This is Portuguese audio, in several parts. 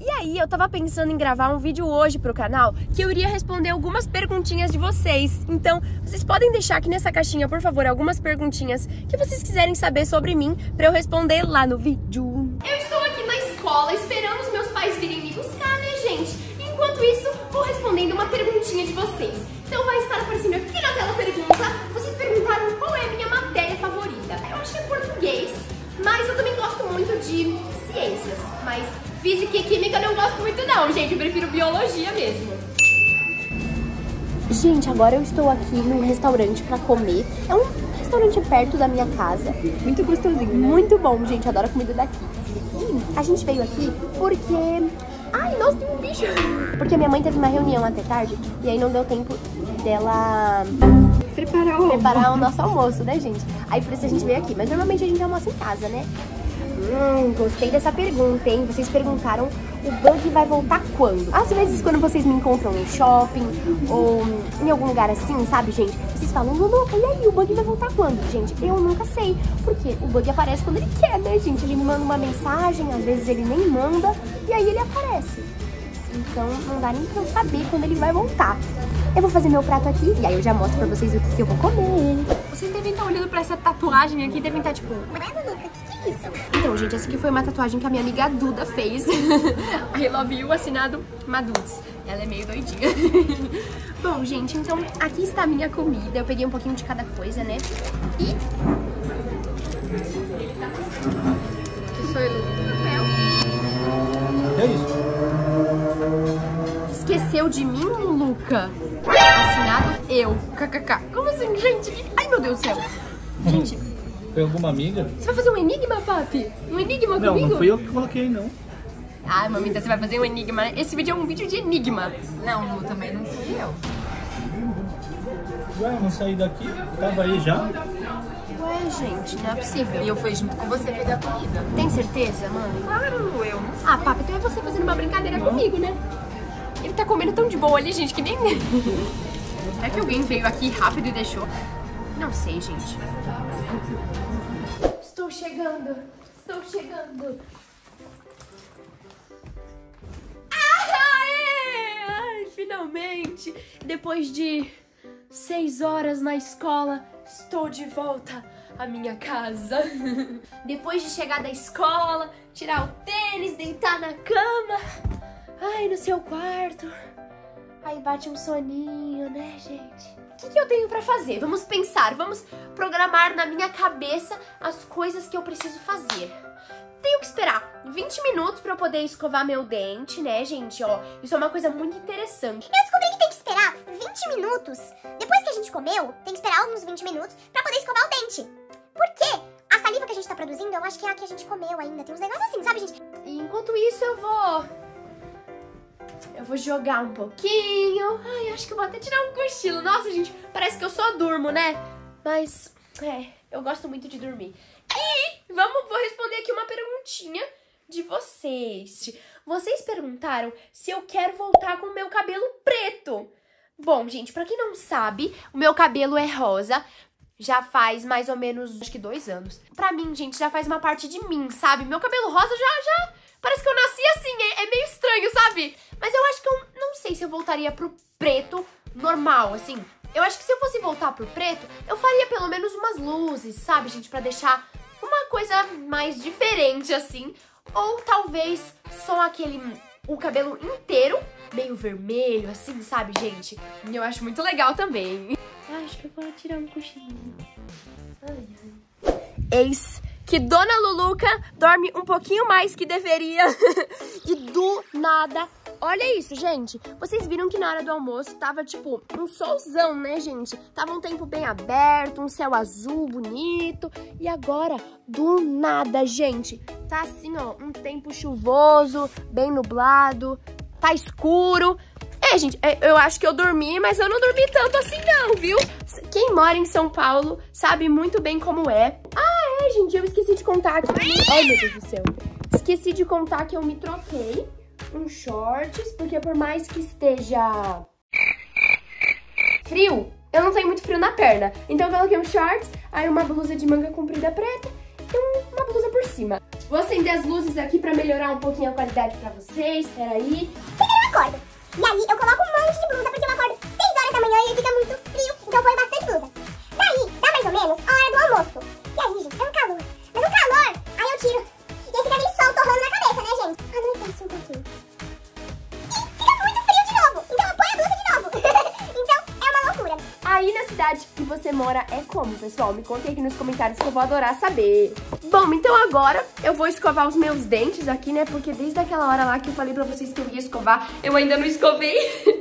E aí, eu tava pensando em gravar um vídeo hoje pro canal que eu iria responder algumas perguntinhas de vocês. Então, vocês podem deixar aqui nessa caixinha, por favor, algumas perguntinhas que vocês quiserem saber sobre mim pra eu responder lá no vídeo. Eu estou aqui na escola esperando os meus pais virem me buscar, né, gente? Enquanto isso, vou respondendo uma perguntinha de vocês. Então vai estar aparecendo aqui na tela pergunta. Vocês perguntaram qual é a minha matéria favorita. Eu acho que é português, mas eu também gosto muito de ciências. Mas Física e química eu não gosto muito não, gente. Eu prefiro biologia mesmo. Gente, agora eu estou aqui num restaurante pra comer. É um restaurante perto da minha casa. Muito gostosinho, né? Muito bom, gente. Adoro a comida daqui. E a gente veio aqui porque... Ai, nossa, tem um bicho. Porque minha mãe teve uma reunião até tarde e aí não deu tempo dela preparar o, preparar o nosso almoço, né, gente? Aí por isso a gente veio aqui. Mas normalmente a gente almoça em casa, né? Hum, gostei dessa pergunta, hein? Vocês perguntaram o bug vai voltar quando? Às vezes, quando vocês me encontram no shopping ou em algum lugar assim, sabe, gente? Vocês falam, Lulu, e aí, o bug vai voltar quando? Gente, eu nunca sei. Porque o bug aparece quando ele quer, né, gente? Ele manda uma mensagem, às vezes ele nem manda, e aí ele aparece. Então, não dá nem pra eu saber quando ele vai voltar. Eu vou fazer meu prato aqui e aí eu já mostro pra vocês o que, que eu vou comer. Vocês devem estar olhando pra essa tatuagem aqui, devem estar tipo... Então, gente, essa aqui foi uma tatuagem que a minha amiga Duda fez. I love you, assinado Madudes. Ela é meio doidinha. Bom, gente, então aqui está a minha comida. Eu peguei um pouquinho de cada coisa, né? E... Esqueceu de mim, Luca? Assinado eu. KKK. Como assim, gente? Ai, meu Deus do céu. Gente... Foi alguma amiga? Você vai fazer um enigma, papi? Um enigma não, comigo? Não, não fui eu que coloquei, não. Ah, mamita, você vai fazer um enigma? Esse vídeo é um vídeo de enigma. Não, Lu, também não fui eu. Ué, eu não saí daqui? Tava aí já? Ué, gente, não é possível. E eu fui junto com você pegar comida. Tem certeza, mano? Claro, Lu, eu não Ah, papi, então é você fazendo uma brincadeira comigo, né? Tá comendo tão de boa ali, gente, que nem... Será que alguém veio aqui rápido e deixou? Não sei, gente. Estou chegando. Estou chegando. Aê! Ai, finalmente! Depois de seis horas na escola, estou de volta à minha casa. Depois de chegar da escola, tirar o tênis, deitar na cama. Ai, no seu quarto. Aí bate um soninho, né, gente? O que, que, eu tenho pra fazer? Vamos pensar, vamos programar na minha cabeça as coisas que eu preciso fazer. Tenho que esperar 20 minutos pra eu poder escovar meu dente, né, gente? Ó, isso é uma coisa muito interessante. Eu descobri que tem que esperar 20 minutos. Depois que a gente comeu, tem que esperar uns 20 minutos pra poder escovar o dente. Por quê? A saliva que a gente tá produzindo, eu acho que é a que a gente comeu ainda. Tem uns negócios assim, sabe, gente? E enquanto isso, eu vou eu vou jogar um pouquinho. Ai, acho que eu vou até tirar um cochilo. Nossa, gente, parece que eu só durmo, né? Mas, é, eu gosto muito de dormir. E vamos, vou responder aqui uma perguntinha de vocês. Vocês perguntaram se eu quero voltar com o meu cabelo preto. Bom, gente, pra quem não sabe, o meu cabelo é rosa. Já faz mais ou menos, acho que dois anos. Pra mim, gente, já faz uma parte de mim, sabe? Meu cabelo rosa já, já Parece que eu nasci assim, é, é meio estranho, sabe? Mas eu acho que eu não sei se eu voltaria pro preto normal, assim. Eu acho que se eu fosse voltar pro preto, eu faria pelo menos umas luzes, sabe, gente? Pra deixar uma coisa mais diferente, assim. Ou talvez só aquele... o cabelo inteiro, meio vermelho, assim, sabe, gente? E eu acho muito legal também. Acho que eu vou tirar um cochilinho. Ai, ai. Eis que Dona Luluca dorme um pouquinho mais que deveria. e do nada Olha isso, gente. Vocês viram que na hora do almoço tava, tipo, um solzão, né, gente? Tava um tempo bem aberto, um céu azul bonito. E agora, do nada, gente, tá assim, ó, um tempo chuvoso, bem nublado, tá escuro. É, gente, eu acho que eu dormi, mas eu não dormi tanto assim não, viu? Quem mora em São Paulo sabe muito bem como é. Ah, gente, eu esqueci de contar aqui. Ai, meu Deus do céu. Esqueci de contar que eu me troquei um shorts, porque por mais que esteja frio, eu não tenho muito frio na perna. Então eu coloquei um shorts, aí uma blusa de manga comprida preta e uma blusa por cima. Vou acender as luzes aqui pra melhorar um pouquinho a qualidade pra vocês. Peraí. Primeiro eu acordo. E aí eu coloco um monte de blusa, porque eu acordo 6 horas da manhã e fica muito frio, então eu ponho bastante blusa. É como, pessoal? Me contem aqui nos comentários que eu vou adorar saber. Bom, então agora eu vou escovar os meus dentes aqui, né? Porque desde aquela hora lá que eu falei pra vocês que eu ia escovar, eu ainda não escovei.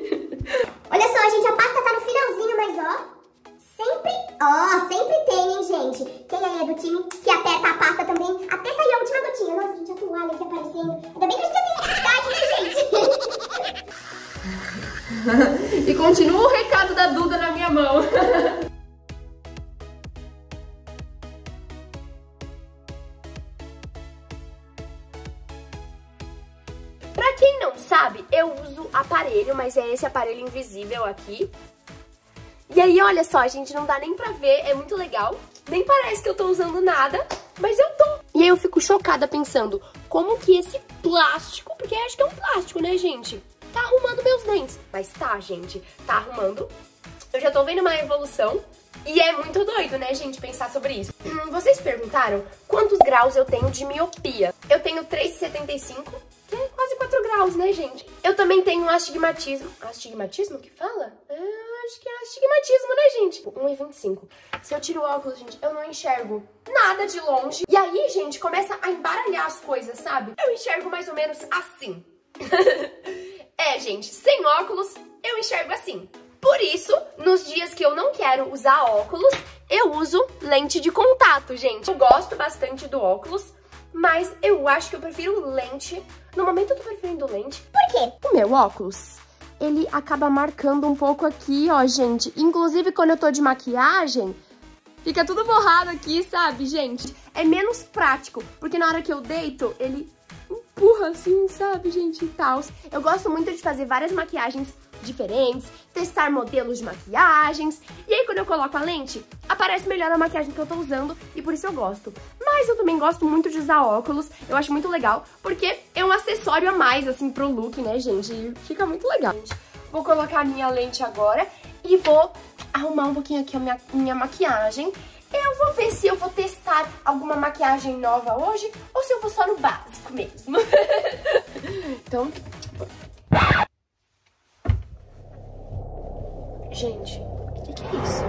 não sabe, eu uso aparelho, mas é esse aparelho invisível aqui. E aí, olha só, gente, não dá nem pra ver, é muito legal. Nem parece que eu tô usando nada, mas eu tô. E aí eu fico chocada pensando, como que esse plástico, porque acho que é um plástico, né, gente? Tá arrumando meus dentes. Mas tá, gente, tá arrumando. Eu já tô vendo uma evolução. E é muito doido, né, gente, pensar sobre isso. Hum, Vocês perguntaram quantos graus eu tenho de miopia. Eu tenho 3,75, que é quase 4 graus, né, gente? Eu também tenho um astigmatismo. Astigmatismo que fala? Ah, acho que é astigmatismo, né, gente? 1,25. Se eu tiro o óculos, gente, eu não enxergo nada de longe. E aí, gente, começa a embaralhar as coisas, sabe? Eu enxergo mais ou menos assim. é, gente, sem óculos, eu enxergo assim. Por isso, nos dias que eu não quero usar óculos, eu uso lente de contato, gente. Eu gosto bastante do óculos, mas eu acho que eu prefiro lente. No momento eu tô preferindo lente. Por quê? O meu óculos, ele acaba marcando um pouco aqui, ó, gente. Inclusive, quando eu tô de maquiagem, fica tudo borrado aqui, sabe, gente? É menos prático, porque na hora que eu deito, ele empurra assim, sabe, gente, e tal. Eu gosto muito de fazer várias maquiagens diferentes, testar modelos de maquiagens. E aí, quando eu coloco a lente, aparece melhor a maquiagem que eu tô usando e por isso eu gosto. Mas eu também gosto muito de usar óculos, eu acho muito legal, porque é um acessório a mais, assim, pro look, né, gente? E fica muito legal. Vou colocar a minha lente agora e vou arrumar um pouquinho aqui a minha, minha maquiagem. Eu vou ver se eu vou testar alguma maquiagem nova hoje ou se eu vou só no básico mesmo. então, Gente, o que, que é isso?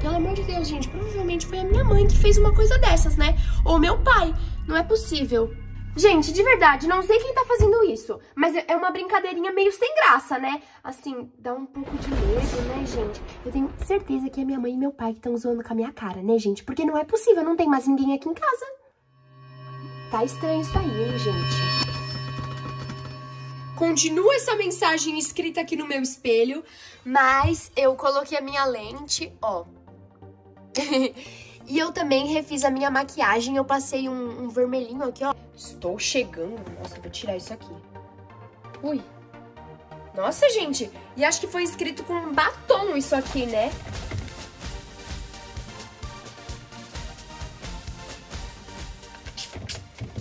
Pelo amor de Deus, gente, provavelmente foi a minha mãe que fez uma coisa dessas, né? Ou meu pai. Não é possível. Gente, de verdade, não sei quem tá fazendo isso, mas é uma brincadeirinha meio sem graça, né? Assim, dá um pouco de medo, né, gente? Eu tenho certeza que é minha mãe e meu pai que estão zoando com a minha cara, né, gente? Porque não é possível, não tem mais ninguém aqui em casa. Tá estranho isso aí, hein, gente? Continua essa mensagem escrita aqui no meu espelho, mas eu coloquei a minha lente, ó. e eu também refiz a minha maquiagem, eu passei um, um vermelhinho aqui, ó. Estou chegando. Nossa, vou tirar isso aqui. Ui. Nossa, gente. E acho que foi escrito com batom isso aqui, né?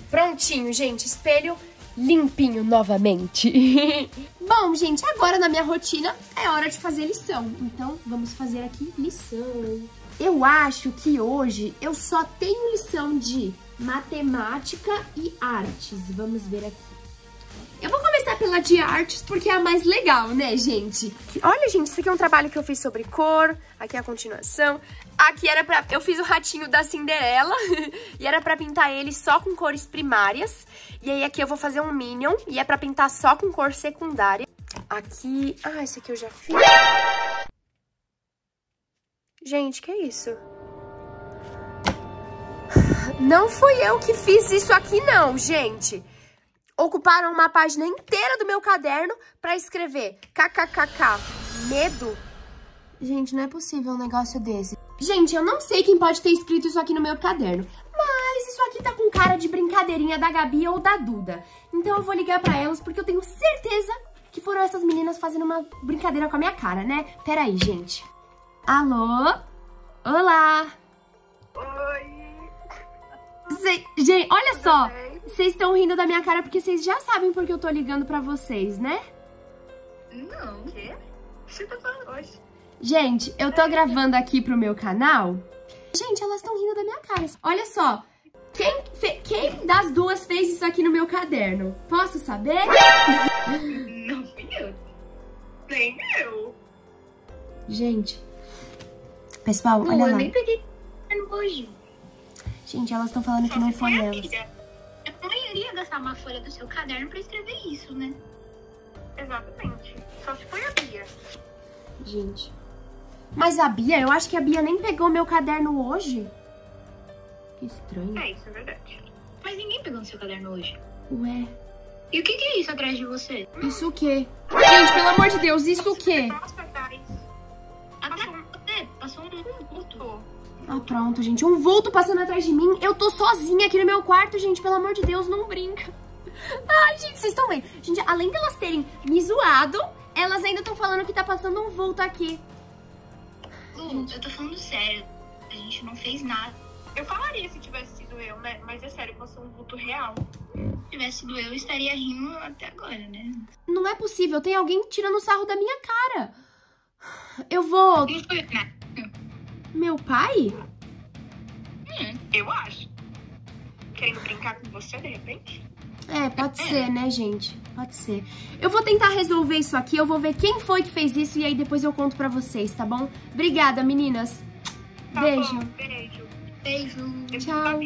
Prontinho, gente. Espelho limpinho novamente. Bom, gente, agora na minha rotina é hora de fazer lição. Então, vamos fazer aqui lição. Eu acho que hoje eu só tenho lição de matemática e artes. Vamos ver aqui. Eu vou começar pela de artes porque é a mais legal, né, gente? Olha, gente, isso aqui é um trabalho que eu fiz sobre cor. Aqui é a continuação. Aqui era pra... Eu fiz o ratinho da Cinderela e era pra pintar ele só com cores primárias. E aí aqui eu vou fazer um Minion e é pra pintar só com cor secundária. Aqui... Ah, esse aqui eu já fiz. Gente, que é isso? Não fui eu que fiz isso aqui não, gente. Ocuparam uma página inteira do meu caderno pra escrever kkkk, medo. Gente, não é possível um negócio desse. Gente, eu não sei quem pode ter escrito isso aqui no meu caderno, mas isso aqui tá com cara de brincadeirinha da Gabi ou da Duda. Então eu vou ligar pra elas porque eu tenho certeza que foram essas meninas fazendo uma brincadeira com a minha cara, né? Peraí, gente. Alô? Olá! Oi! Cê- gente, olha só. Vocês estão rindo da minha cara porque vocês já sabem porque eu tô ligando pra vocês, né? Não. O quê? Você tá falando hoje? Gente, eu tô gravando aqui pro meu canal. Gente, elas estão rindo da minha cara. Olha só. Quem, quem das duas fez isso aqui no meu caderno? Posso saber? Não fui eu. Nem eu. Gente. Pessoal, Lu, olha eu lá. nem peguei caderno hoje. Gente, elas estão falando que Só não se foi a elas. amiga. Eu não iria gastar uma folha do seu caderno pra escrever isso, né? Exatamente. Só se foi a Bia. Gente. Mas a Bia, eu acho que a Bia nem pegou meu caderno hoje. Que estranho. É, isso é verdade. Mas ninguém pegou no seu caderno hoje. Ué, E o que, que é isso atrás de você? isso o quê? Gente, pelo amor de Deus, isso o quê? Até você passou um culto. Ah, pronto, gente. Um vulto passando atrás de mim. Eu tô sozinha aqui no meu quarto, gente. Pelo amor de Deus, não brinca. Ai, gente, vocês estão vendo? Gente, além delas terem me zoado, elas ainda estão falando que tá passando um vulto aqui. Lu, eu tô falando sério. A gente não fez nada. Eu falaria se tivesse sido eu, né? Mas é sério, passou um vulto real. Se tivesse sido eu, eu estaria rindo até agora, né? Não é possível. Tem alguém tirando sarro da minha cara. Eu vou. Não foi, né? Meu pai? Eu acho. Querendo brincar com você, de repente? É, pode ser, né, gente? Pode ser. Eu vou tentar resolver isso aqui, eu vou ver quem foi que fez isso e aí depois eu conto pra vocês, tá bom? Obrigada, meninas. Tá Beijo. bom, beijo. Beijo. Tchau.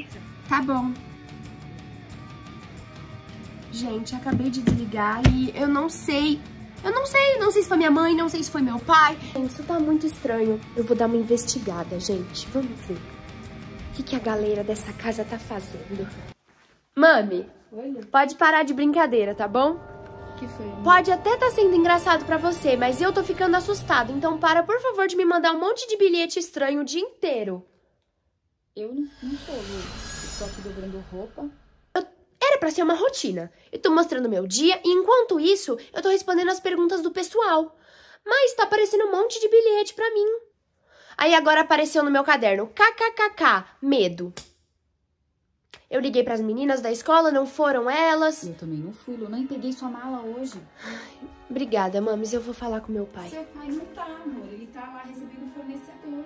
Tá bom. Gente, acabei de desligar e eu não sei. Eu não sei, não sei se foi minha mãe, não sei se foi meu pai. Gente, isso tá muito estranho. Eu vou dar uma investigada, gente. Vamos ver. O que, que a galera dessa casa tá fazendo? Mami, pode parar de brincadeira, tá bom? que foi? Pode até tá sendo engraçado pra você, mas eu tô ficando assustada. Então para, por favor, de me mandar um monte de bilhete estranho o dia inteiro. Eu não, não sou. Eu tô aqui dobrando roupa. Era pra ser uma rotina. Eu tô mostrando meu dia e enquanto isso, eu tô respondendo as perguntas do pessoal. Mas tá aparecendo um monte de bilhete pra mim. Aí agora apareceu no meu caderno kkkk, medo. Eu liguei pras meninas da escola, não foram elas. Eu também não fui, Lu. Nem peguei sua mala hoje. Obrigada, mames, eu vou falar com meu pai. Seu pai não tá, amor. Ele tá lá recebendo o fornecedor.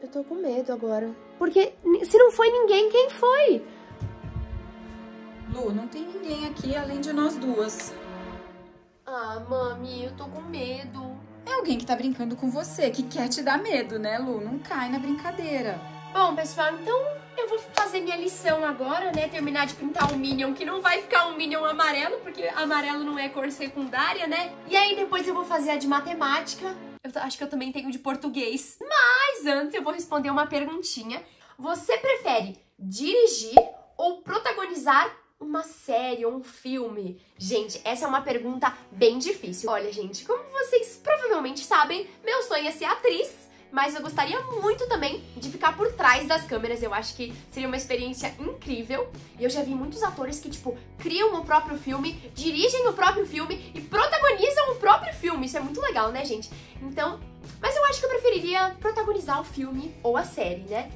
Eu tô com medo agora. Porque se não foi ninguém, quem foi? Lu, não tem ninguém aqui além de nós duas. Ah, mami, eu tô com medo. É alguém que tá brincando com você, que quer te dar medo, né, Lu? Não cai na brincadeira. Bom, pessoal, então eu vou fazer minha lição agora, né? Terminar de pintar um Minion, que não vai ficar um Minion amarelo, porque amarelo não é cor secundária, né? E aí depois eu vou fazer a de matemática. Eu acho que eu também tenho de português. Mas antes eu vou responder uma perguntinha. Você prefere dirigir ou protagonizar uma série ou um filme? Gente, essa é uma pergunta bem difícil. Olha, gente, como vocês provavelmente sabem, meu sonho é ser atriz. Mas eu gostaria muito também de ficar por trás das câmeras. Eu acho que seria uma experiência incrível. E eu já vi muitos atores que, tipo, criam o próprio filme, dirigem o próprio filme e protagonizam o próprio filme. Isso é muito legal, né, gente? Então, mas eu acho que eu preferiria protagonizar o filme ou a série, né?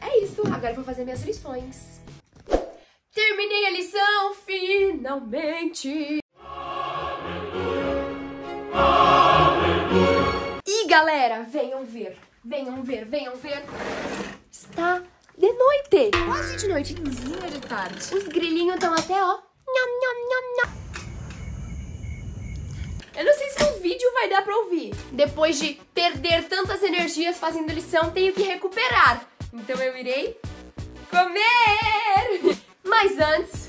É isso, agora eu vou fazer minhas lições. Terminei a lição, finalmente! Galera, venham ver, venham ver, venham ver. Está de noite. Quase de noite. De tarde. Os grilinhos estão até, ó. Nham, nham, nham, nham. Eu não sei se no vídeo vai dar pra ouvir. Depois de perder tantas energias fazendo lição, tenho que recuperar. Então eu irei comer. Mas antes,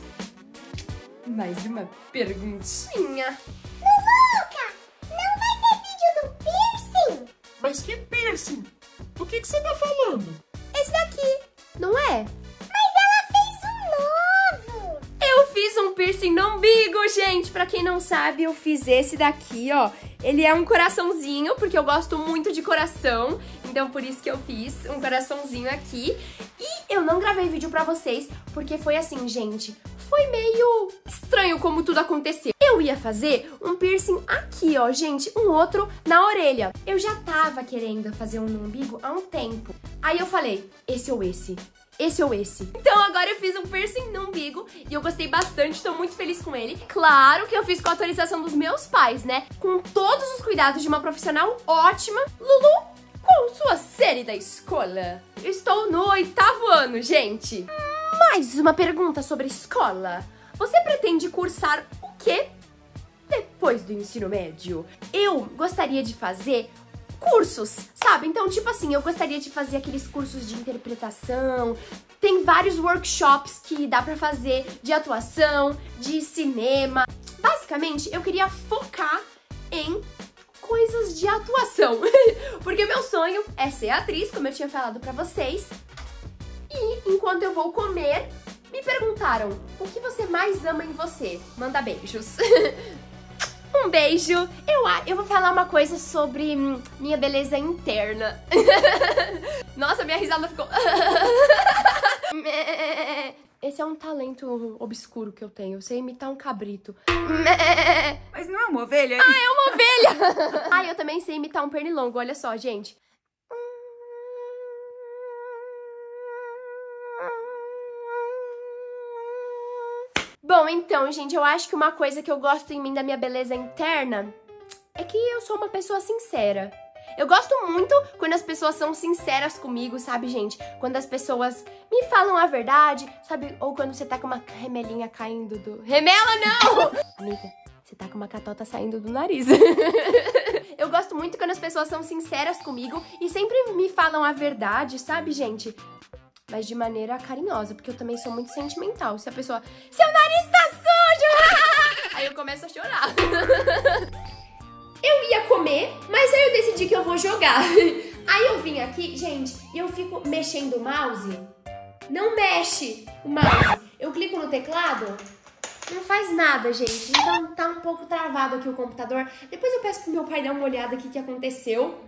mais uma perguntinha. Mas que piercing? O que, que você tá falando? Esse daqui, não é? Mas ela fez um novo. Eu fiz um piercing no umbigo, gente. Pra quem não sabe, eu fiz esse daqui, ó. Ele é um coraçãozinho, porque eu gosto muito de coração. Então, por isso que eu fiz um coraçãozinho aqui. E eu não gravei vídeo pra vocês, porque foi assim, gente. Foi meio estranho como tudo aconteceu. Eu ia fazer um piercing aqui, ó, gente. Um outro na orelha. Eu já tava querendo fazer um no umbigo há um tempo. Aí eu falei, esse ou esse? esse ou esse. Então agora eu fiz um piercing no umbigo e eu gostei bastante, tô muito feliz com ele. Claro que eu fiz com a autorização dos meus pais, né? Com todos os cuidados de uma profissional ótima. Lulu, com sua série da escola. Eu estou no oitavo ano, gente. Mais uma pergunta sobre escola. Você pretende cursar o quê depois do ensino médio? Eu gostaria de fazer cursos, sabe? Então, tipo assim, eu gostaria de fazer aqueles cursos de interpretação. Tem vários workshops que dá pra fazer de atuação, de cinema. Basicamente, eu queria focar em coisas de atuação. Porque meu sonho é ser atriz, como eu tinha falado pra vocês. E enquanto eu vou comer, me perguntaram: o que você mais ama em você? Manda beijos. Um beijo. Eu, eu vou falar uma coisa sobre hum, minha beleza interna. Nossa, minha risada ficou... Esse é um talento obscuro que eu tenho. Eu sei imitar um cabrito. Mas não é uma ovelha? Ah, é uma ovelha! ah, eu também sei imitar um pernilongo. Olha só, gente. Bom, então, gente, eu acho que uma coisa que eu gosto em mim da minha beleza interna é que eu sou uma pessoa sincera. Eu gosto muito quando as pessoas são sinceras comigo, sabe, gente? Quando as pessoas me falam a verdade, sabe? Ou quando você tá com uma remelinha caindo do... Remela, não! Amiga, você tá com uma catota saindo do nariz. eu gosto muito quando as pessoas são sinceras comigo e sempre me falam a verdade, sabe, gente? Mas de maneira carinhosa, porque eu também sou muito sentimental. Se a pessoa, seu nariz tá sujo! aí eu começo a chorar. eu ia comer, mas aí eu decidi que eu vou jogar. aí eu vim aqui, gente, e eu fico mexendo o mouse. Não mexe o mouse. Eu clico no teclado, não faz nada, gente. Então tá um pouco travado aqui o computador. Depois eu peço pro meu pai dar uma olhada aqui o que aconteceu.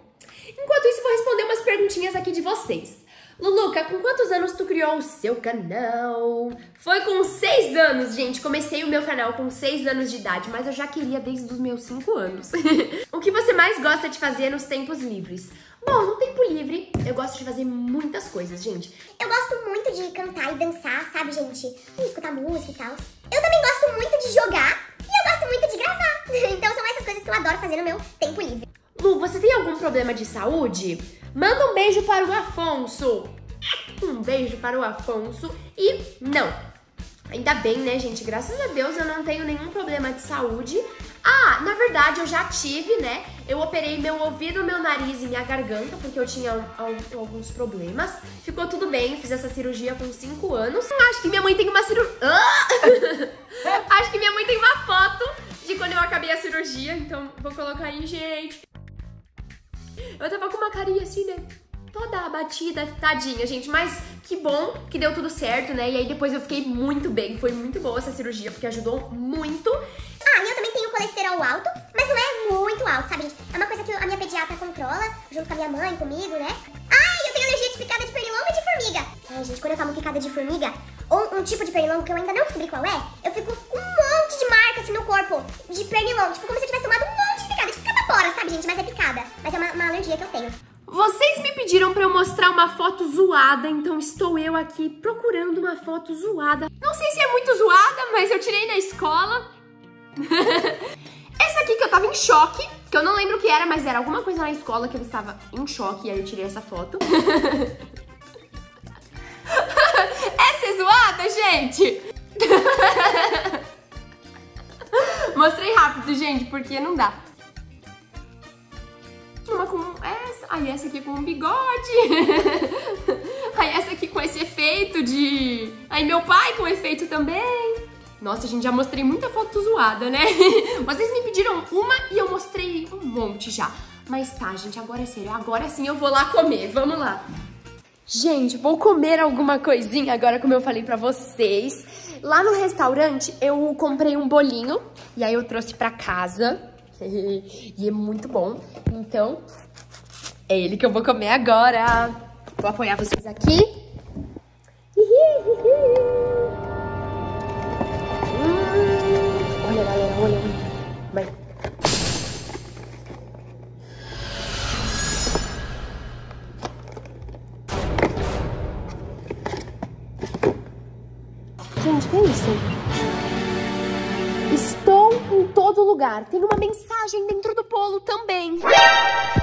Enquanto isso, vou responder umas perguntinhas aqui de vocês. Luluca, com quantos anos tu criou o seu canal? Foi com seis anos, gente. Comecei o meu canal com seis anos de idade, mas eu já queria desde os meus cinco anos. o que você mais gosta de fazer nos tempos livres? Bom, no tempo livre, eu gosto de fazer muitas coisas, gente. Eu gosto muito de cantar e dançar, sabe, gente? E escutar música e tal. Eu também gosto muito de jogar e eu gosto muito de gravar. então são essas coisas que eu adoro fazer no meu tempo livre. Lu, você tem algum problema de saúde? Manda um beijo para o Afonso. Um beijo para o Afonso. E não, ainda bem, né, gente? Graças a Deus eu não tenho nenhum problema de saúde. Ah, na verdade eu já tive, né? Eu operei meu ouvido, meu nariz e minha garganta, porque eu tinha alguns problemas. Ficou tudo bem, fiz essa cirurgia com 5 anos. Acho que minha mãe tem uma cirurgia. Ah! Acho que minha mãe tem uma foto de quando eu acabei a cirurgia, então vou colocar aí, gente. Eu tava com uma carinha assim, né? Toda abatida, tadinha, gente. Mas que bom que deu tudo certo, né? E aí depois eu fiquei muito bem. Foi muito boa essa cirurgia, porque ajudou muito. Ah, e eu também tenho colesterol alto, mas não é muito alto, sabe? É uma coisa que a minha pediatra controla, junto com a minha mãe, comigo, né? Ai, eu tenho alergia de picada de pernilongo e de formiga. Ai, gente, quando eu tomo picada de formiga, ou um tipo de pernilongo que eu ainda não descobri qual é, eu fico com um monte de marca assim no corpo de pernilongo. Tipo, como se eu tivesse tomado um monte catapora, sabe, gente? Mas é picada. Mas é uma, uma alergia que eu tenho. Vocês me pediram pra eu mostrar uma foto zoada, então estou eu aqui procurando uma foto zoada. Não sei se é muito zoada, mas eu tirei na escola. essa aqui que eu tava em choque, que eu não lembro o que era, mas era alguma coisa na escola que eu estava em choque, e aí eu tirei essa foto. essa é zoada, gente? Mostrei rápido, gente, porque não dá. Uma com essa, aí essa aqui com um bigode. aí essa aqui com esse efeito de... Aí meu pai com efeito também. Nossa, gente, já mostrei muita foto zoada, né? Vocês me pediram uma e eu mostrei um monte já. Mas tá, gente, agora é sério. Agora sim eu vou lá comer. Vamos lá. Gente, vou comer alguma coisinha agora, como eu falei pra vocês. Lá no restaurante, eu comprei um bolinho. E aí eu trouxe pra casa. e é muito bom. Então, é ele que eu vou comer agora. Vou apoiar vocês aqui. Olha, galera, olha, olha. Vai. Gente, que é isso? Estou em todo lugar. Tem uma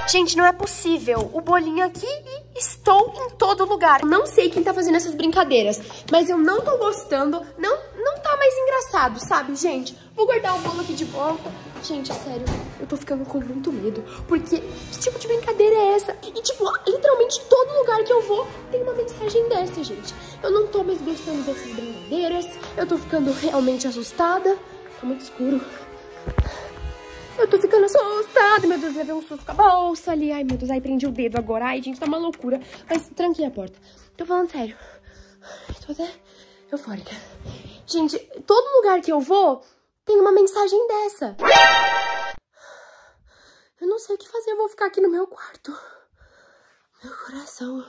Gente, não é possível. O bolinho aqui e estou em todo lugar. Não sei quem tá fazendo essas brincadeiras, mas eu não tô gostando. Não, não tá mais engraçado, sabe, gente? Vou guardar o bolo aqui de volta. Gente, sério, eu tô ficando com muito medo. Porque que tipo de brincadeira é essa? E, tipo, literalmente todo lugar que eu vou tem uma mensagem dessa, gente. Eu não tô mais gostando dessas brincadeiras. Eu tô ficando realmente assustada. Tá muito escuro. Eu tô ficando assustada. Meu Deus, levei um susto com a bolsa ali. Ai, meu Deus, ai, prendi o dedo agora. Ai, gente, tá uma loucura. Mas tranquei a porta. Tô falando sério. Tô até eufórica. Gente, todo lugar que eu vou tem uma mensagem dessa. Eu não sei o que fazer. Eu vou ficar aqui no meu quarto. Meu coração.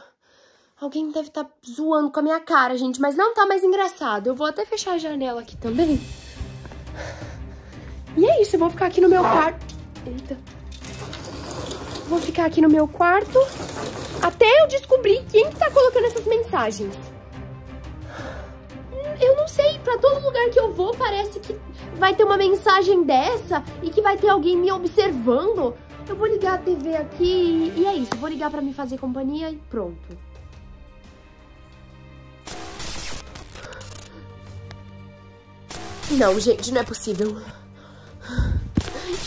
Alguém deve estar tá zoando com a minha cara, gente. Mas não tá mais engraçado. Eu vou até fechar a janela aqui também. E é isso, eu vou ficar aqui no meu quarto. Eita. Vou ficar aqui no meu quarto até eu descobrir quem que tá colocando essas mensagens. Eu não sei, pra todo lugar que eu vou parece que vai ter uma mensagem dessa e que vai ter alguém me observando. Eu vou ligar a TV aqui e é isso. Vou ligar pra me fazer companhia e pronto. Não, gente, não é possível.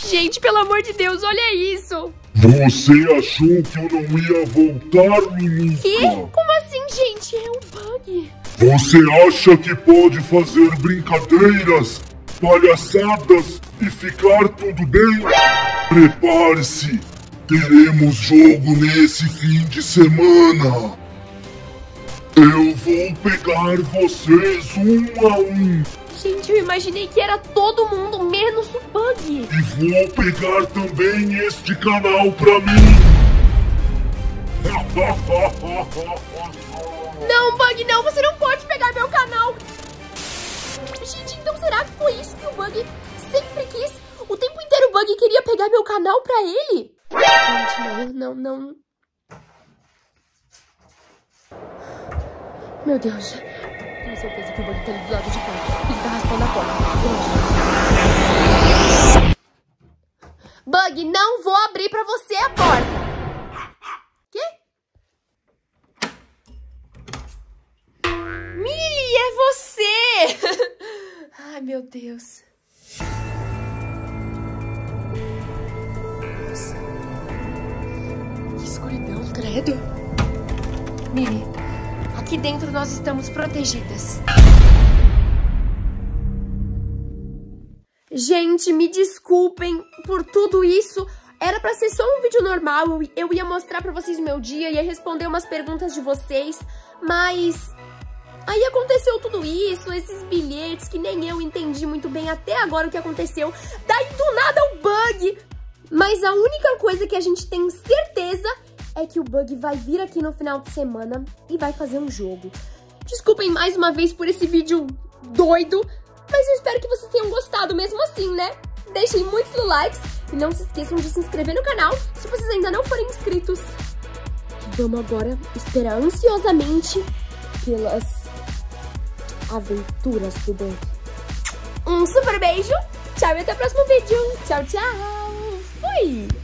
Gente, pelo amor de Deus, olha isso! Você achou que eu não ia voltar, menina? Que? Como assim, gente? É um bug. Você acha que pode fazer brincadeiras, palhaçadas e ficar tudo bem? Prepare-se! Teremos jogo nesse fim de semana! Eu vou pegar vocês um a um! Gente, eu imaginei que era todo mundo, menos o Bug. E vou pegar também este canal pra mim. Não, Bug, não. Você não pode pegar meu canal. Gente, então será que foi isso que o Bug sempre quis? O tempo inteiro o Bug queria pegar meu canal pra ele? Gente, não, não, não. Meu Deus tenho certeza que o bug tá ali do lado de fora. Ele tá raspando a porta. Bug, não vou abrir pra você a porta. Quê? Millie, é você! Ai, meu Deus. Nossa. Que escuridão, credo. Millie. Aqui dentro nós estamos protegidas. Gente, me desculpem por tudo isso. Era pra ser só um vídeo normal, eu ia mostrar pra vocês o meu dia, ia responder umas perguntas de vocês, mas... Aí aconteceu tudo isso, esses bilhetes que nem eu entendi muito bem até agora o que aconteceu. Daí do nada o um bug! Mas a única coisa que a gente tem certeza é que o Bug vai vir aqui no final de semana e vai fazer um jogo. Desculpem mais uma vez por esse vídeo doido, mas eu espero que vocês tenham gostado mesmo assim, né? Deixem muitos likes e não se esqueçam de se inscrever no canal se vocês ainda não forem inscritos. Vamos agora esperar ansiosamente pelas aventuras do Bug. Um super beijo, tchau e até o próximo vídeo. Tchau, tchau. Fui!